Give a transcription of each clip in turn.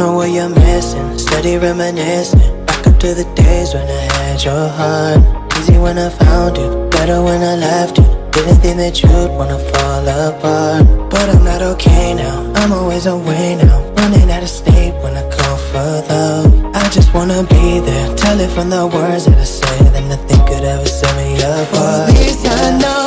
know what you're missing, steady reminiscing. Back up to the days when I had your heart. Easy when I found you, better when I left you. Didn't think that you'd wanna fall apart. But I'm not okay now, I'm always away now. Running out of state when I call for love. I just wanna be there, tell it from the words that I say Than nothing could ever set me apart. At least I know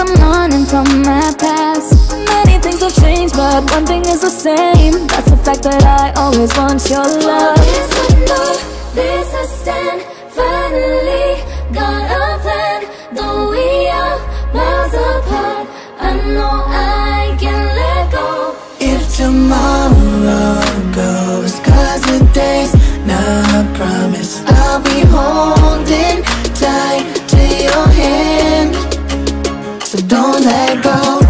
I'm learning from my past. Many things have changed but one thing is the same. That's the fact that I always want your love. This I know, this I stand Finally got a plan. Though we are miles apart I know I can let go. If tomorrow goes cause the day's not promised I'll be holding tight to your hand so don't let go.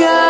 God.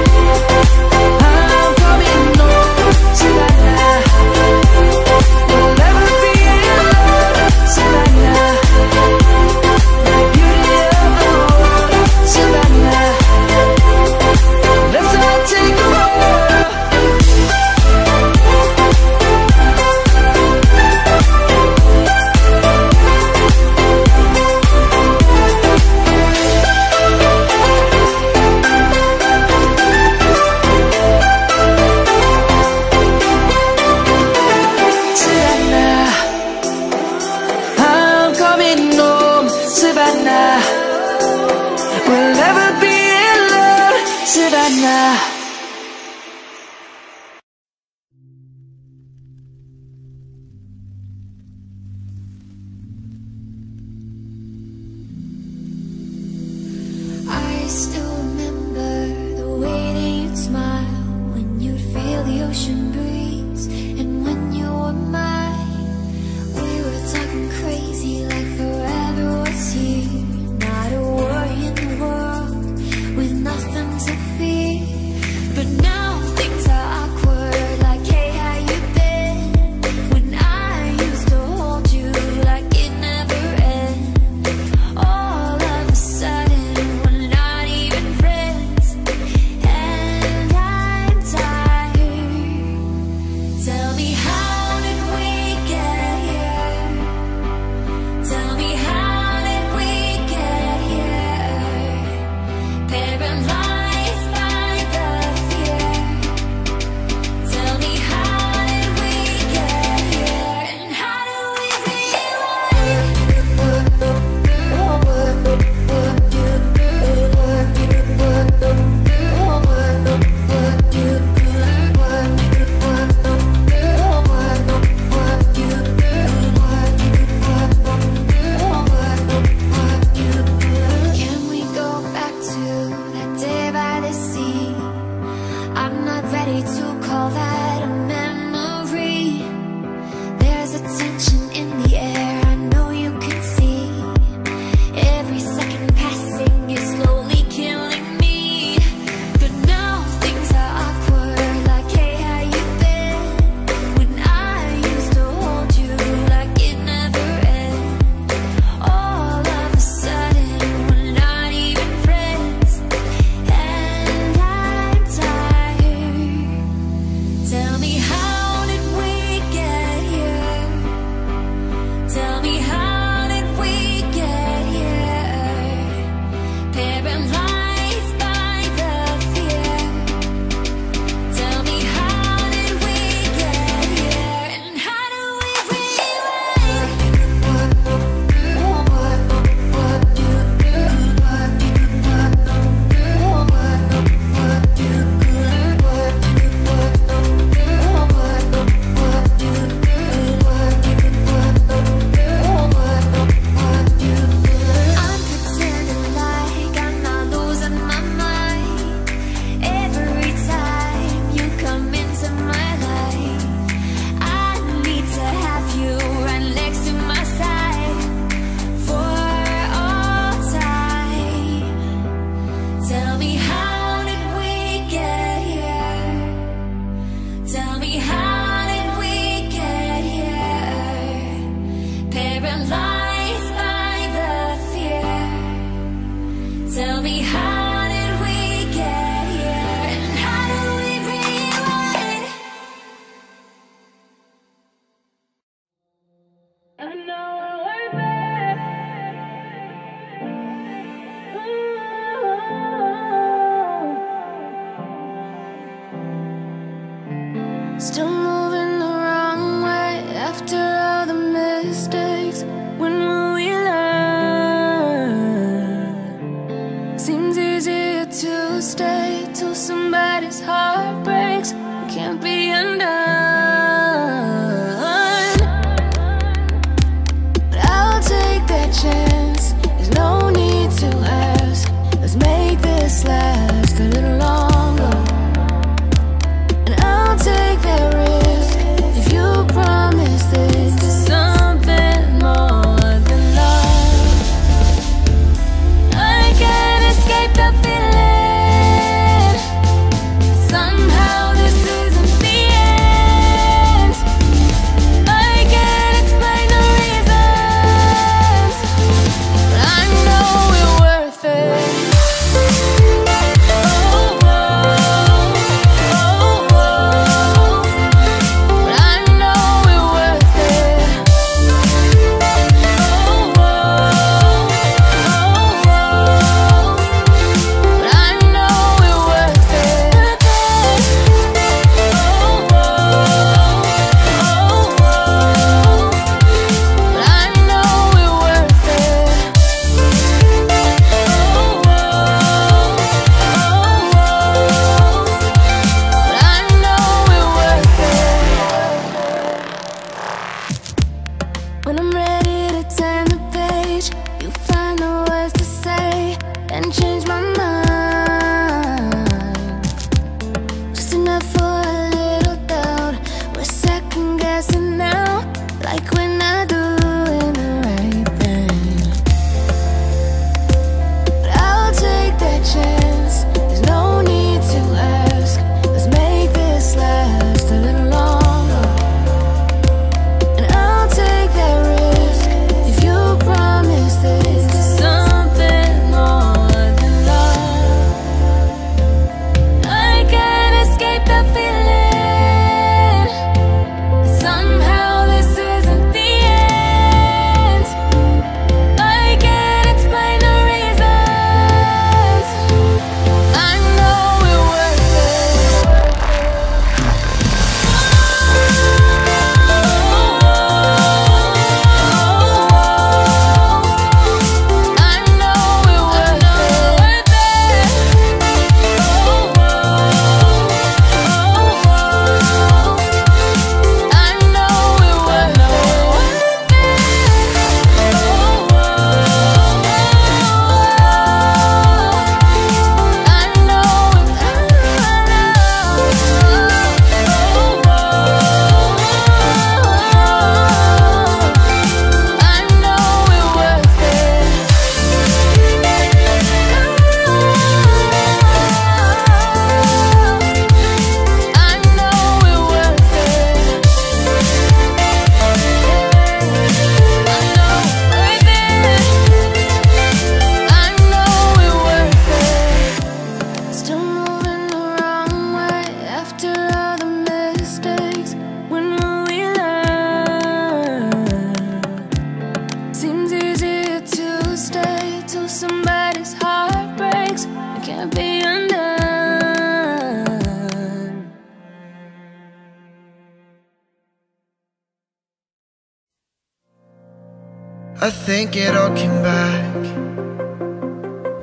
think it all came back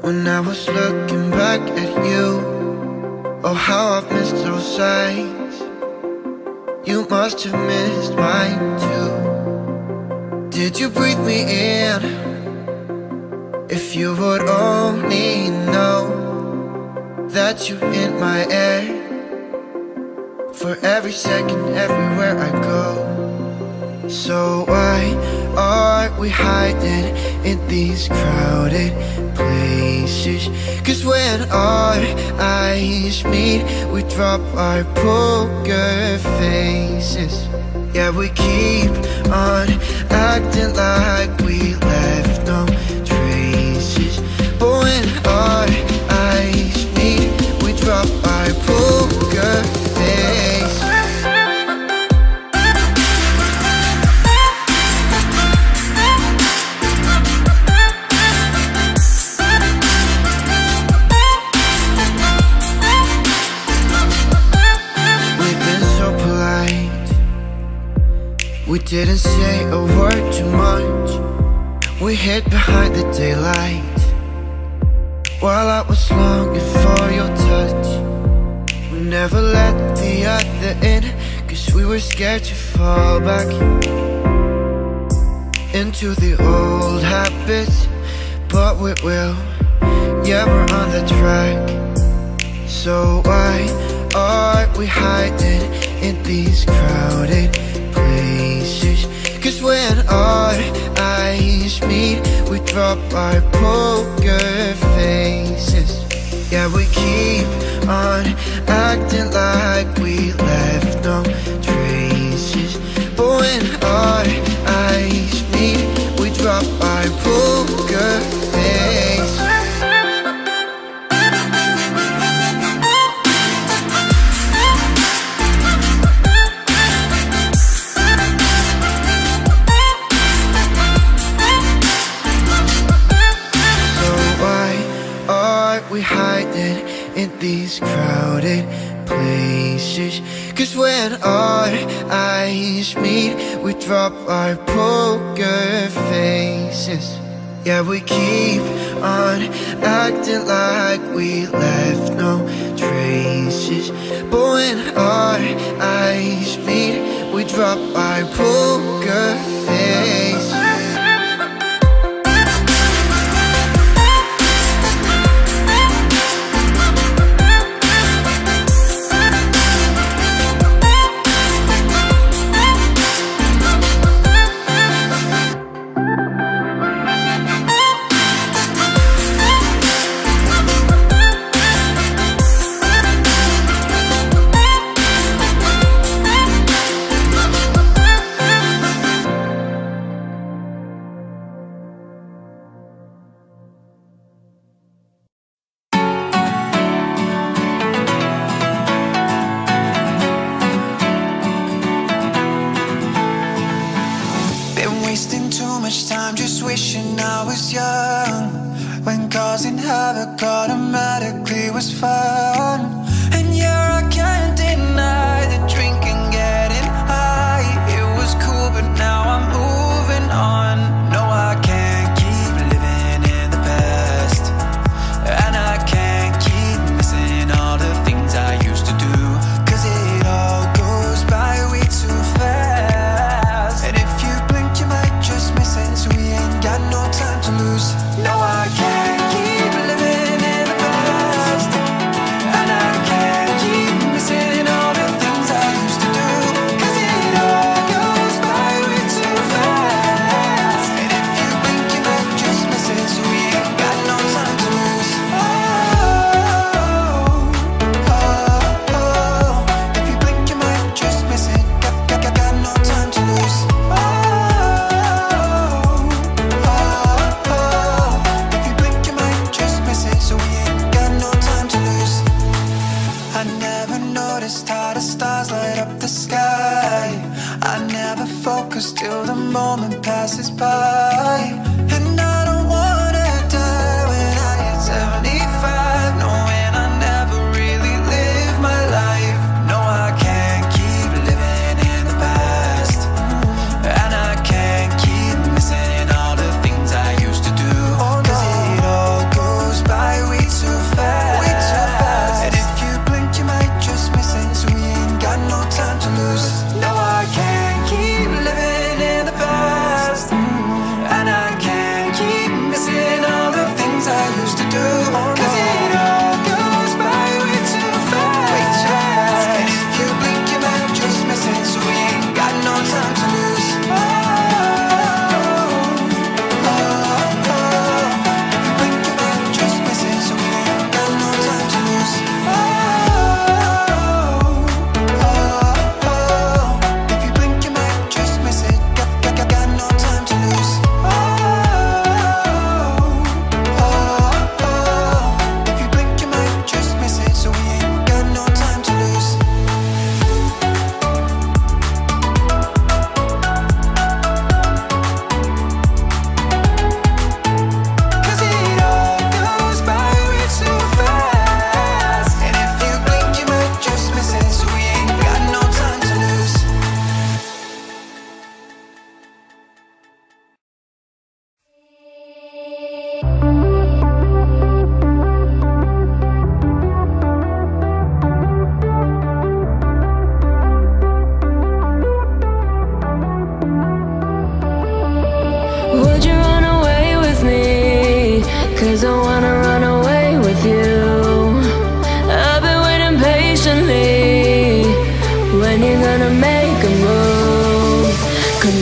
When I was looking back at you Oh, how I've missed those sights. You must have missed mine too Did you breathe me in? If you would only know That you're in my air For every second, everywhere I go so why are we hiding in these crowded places? Cause when our eyes meet, we drop our poker faces Yeah, we keep on acting like we left no traces But when our eyes meet, we drop our poker We didn't say a word too much. We hid behind the daylight. While I was longing for your touch. We never let the other in Cause we were scared to fall back Into the old habits. But we will. Yeah, we're on the track. So why are we hiding in these crowded Cause when our eyes meet We drop our poker faces Yeah, we keep on acting like we left no traces But when our eyes meet We drop our poker faces. crowded places. Cause when our eyes meet We drop our poker faces. Yeah, we keep on acting like we left no traces. But when our eyes meet We drop our poker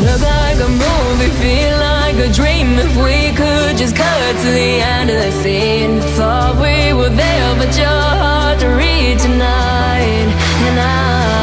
look like a movie, feel like a dream. If we could just cut to the end of the scene. Thought we were there, but you're hard to read tonight. And I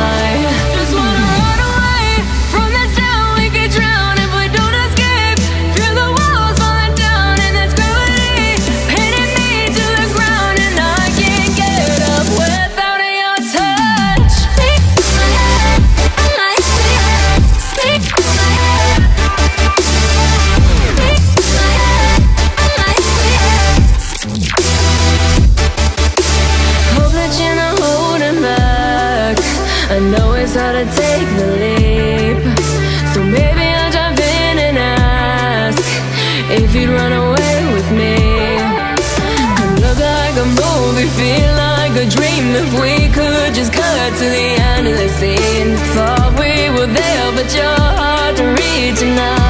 if we could just cut to the end of the scene. Thought we were there, but you're hard to reach and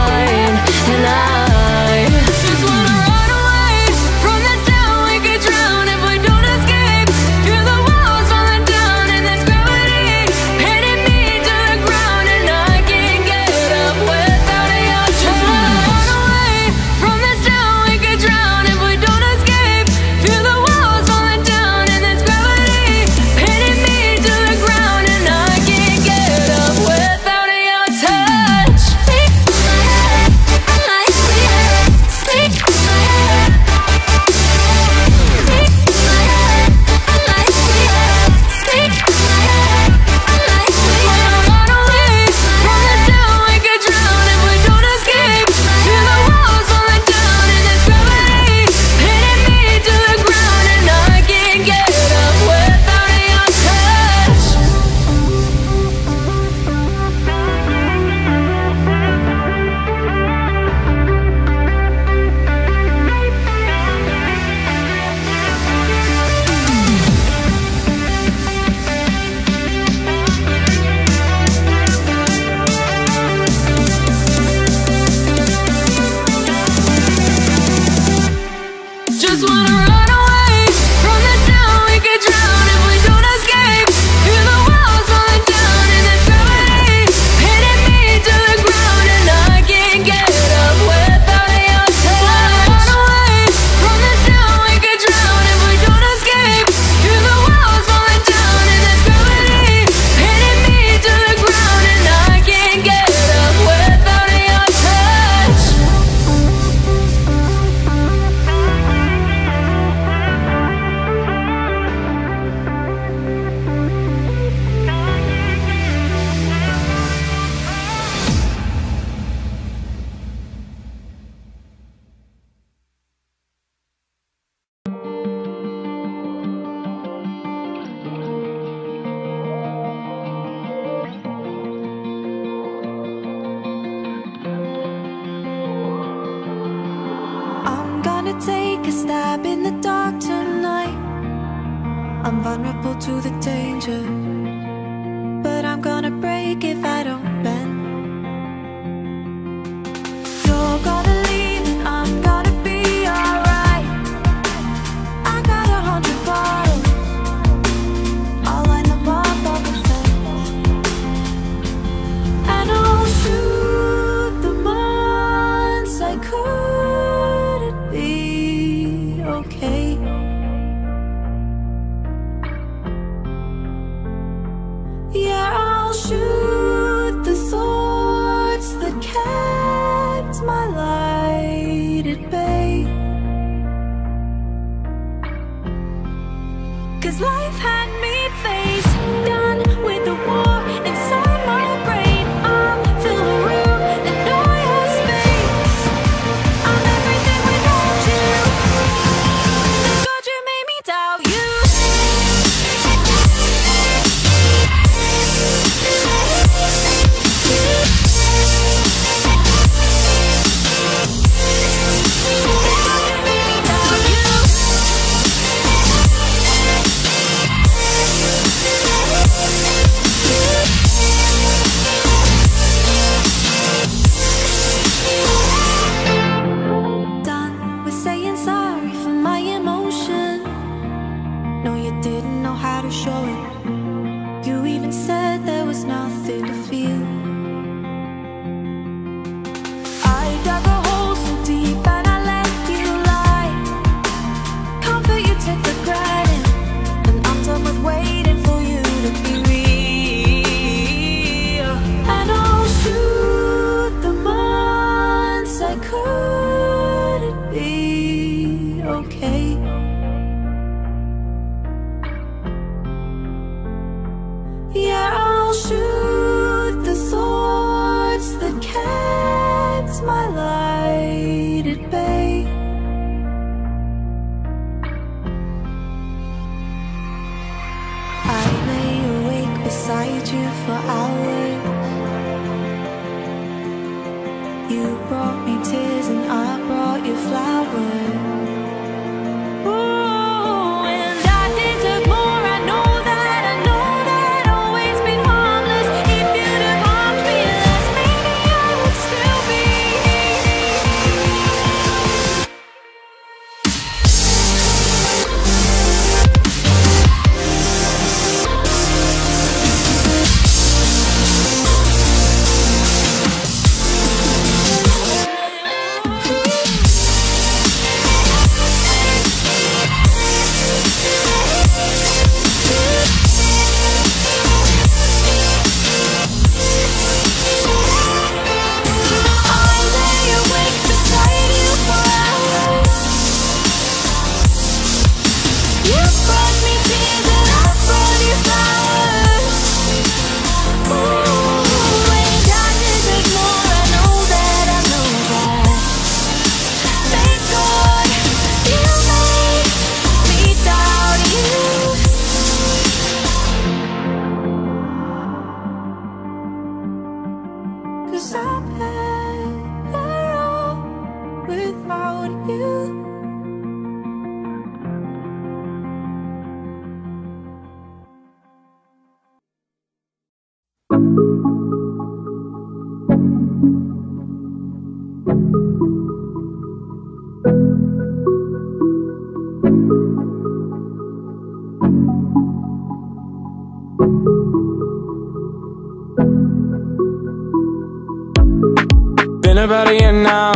A year now.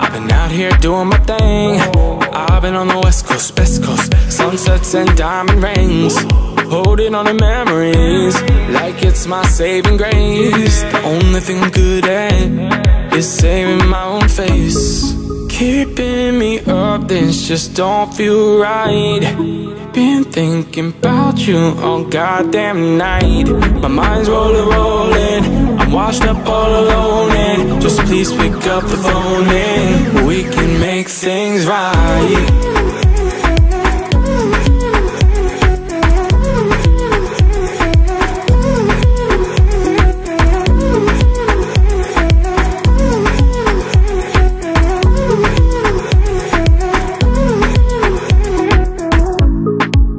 I've been out here doing my thing. I've been on the west coast, best coast, sunsets and diamond rings. Holding on to memories like it's my saving grace. The only thing I'm good at is saving my own face. Keeping me up, this just don't feel right. Been thinking about you all goddamn night. My mind's rolling, rolling. Washed up all alone, and just please pick up the phone and we can make things right.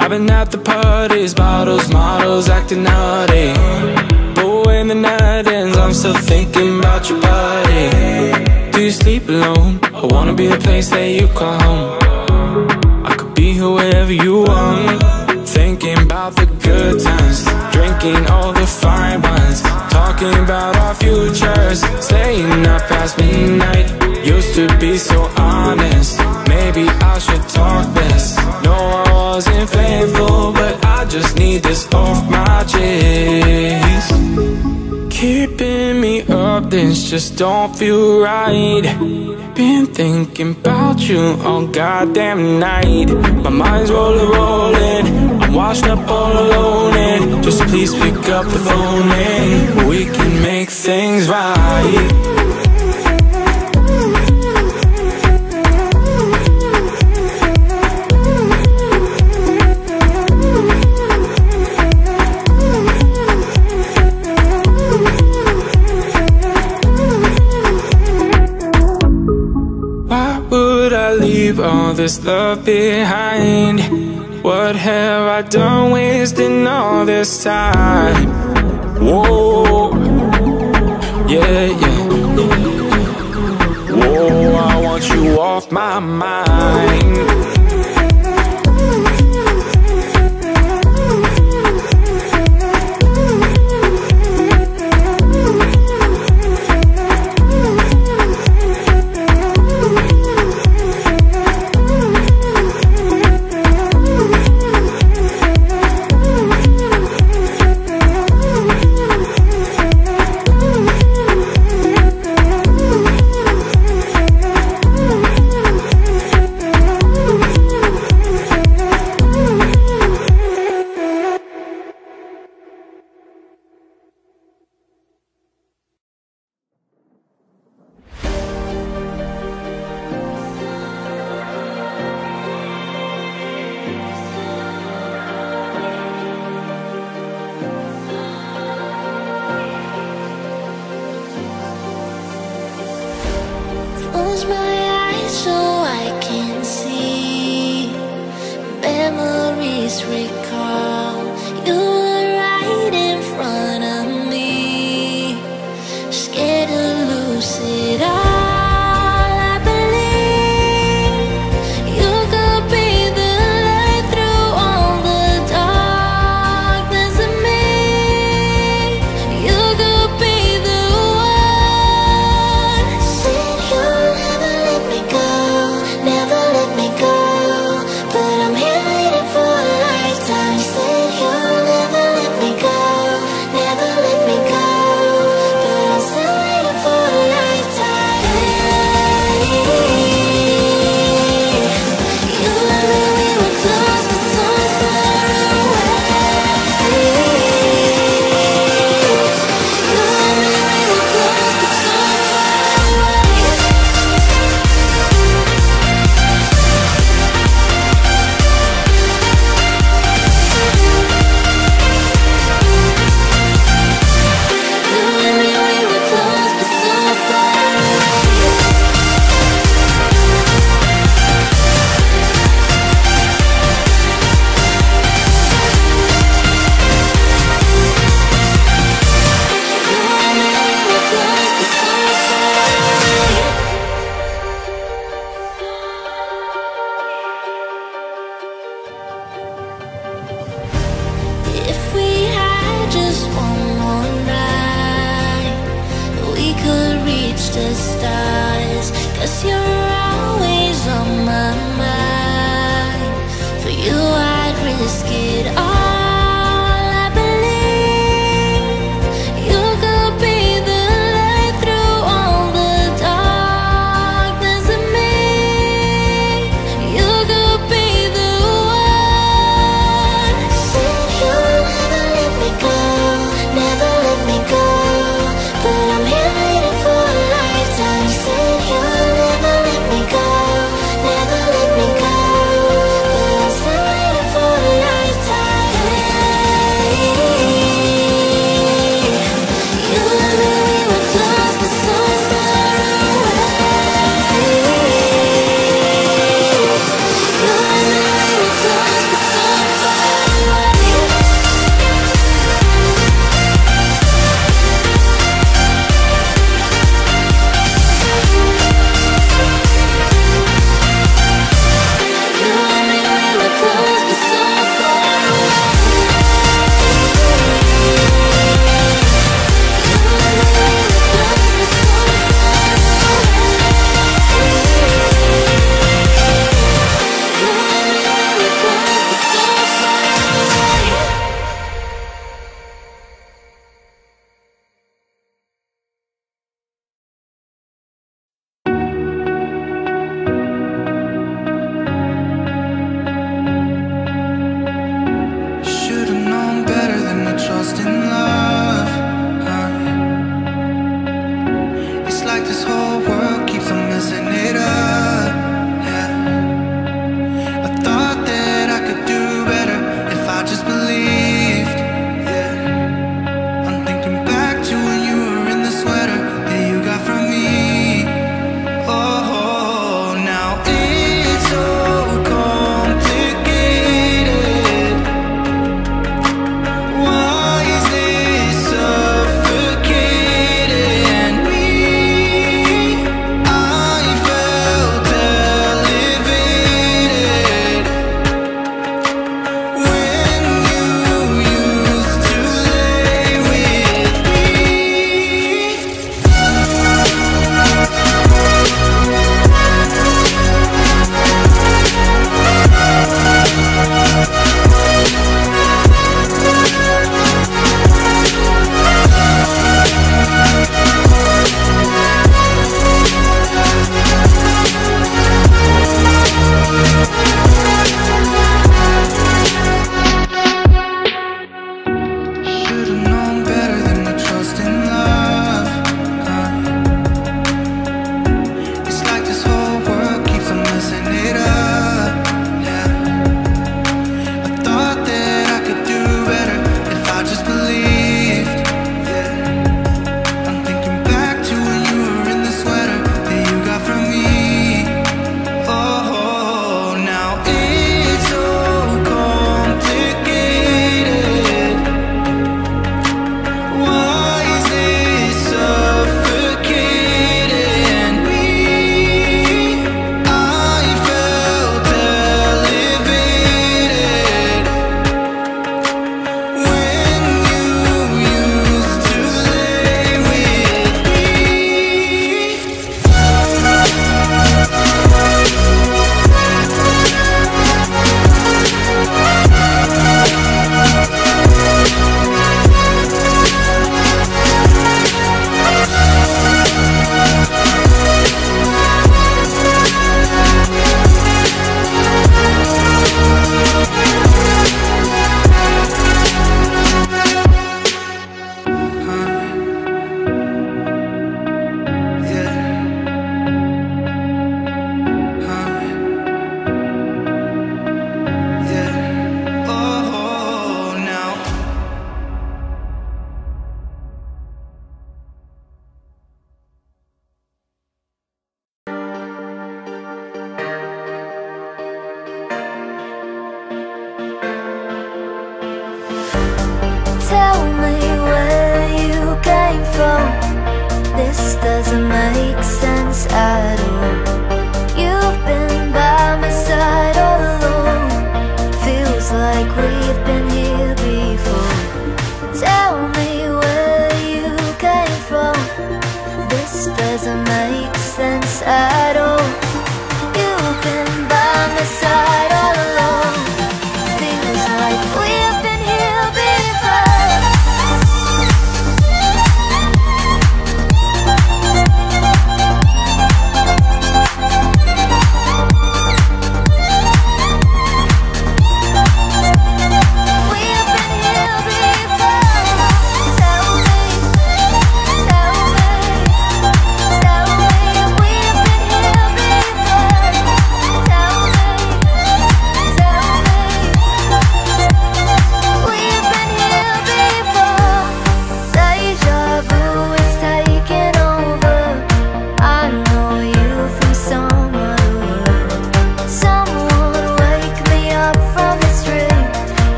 I've been at the parties, bottles, models, acting naughty. Still thinking about your body. Do you sleep alone? I wanna be the place that you call home. I could be whoever you want. Thinking about the good times, drinking all the fine wines, talking about our futures, staying up past midnight. Used to be so honest. Maybe I should talk less. No, I wasn't faithful, just need this off my chest. Keeping me up, this just don't feel right. Been thinking about you all goddamn night. My mind's rolling, rolling. I'm washed up all alone, and just please pick up the phone and we can make things right. Love behind? What have I done wasting all this time? Whoa, yeah, yeah. Whoa, I want you off my mind.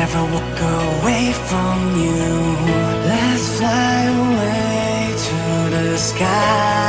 never walk away from you. Let's fly away to the sky.